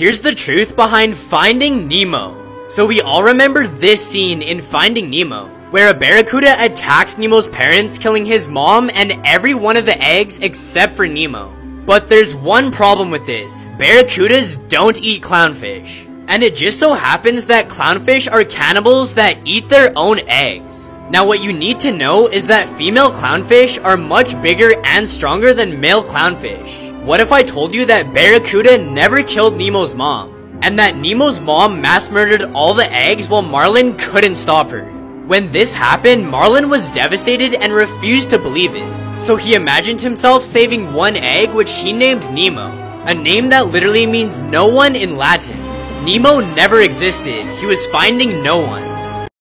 Here's the truth behind Finding Nemo. So we all remember this scene in Finding Nemo, where a barracuda attacks Nemo's parents, killing his mom and every one of the eggs except for Nemo. But there's one problem with this. Barracudas don't eat clownfish. And it just so happens that clownfish are cannibals that eat their own eggs. Now what you need to know is that female clownfish are much bigger and stronger than male clownfish. What if I told you that Barracuda never killed Nemo's mom? And that Nemo's mom mass murdered all the eggs while Marlin couldn't stop her. When this happened, Marlin was devastated and refused to believe it. So he imagined himself saving one egg which he named Nemo. A name that literally means no one in Latin. Nemo never existed, he was finding no one.